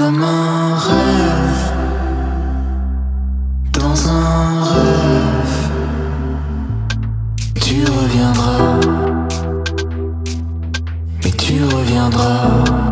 comme un rêve, dans un rêve, tu reviendras, mais tu reviendras.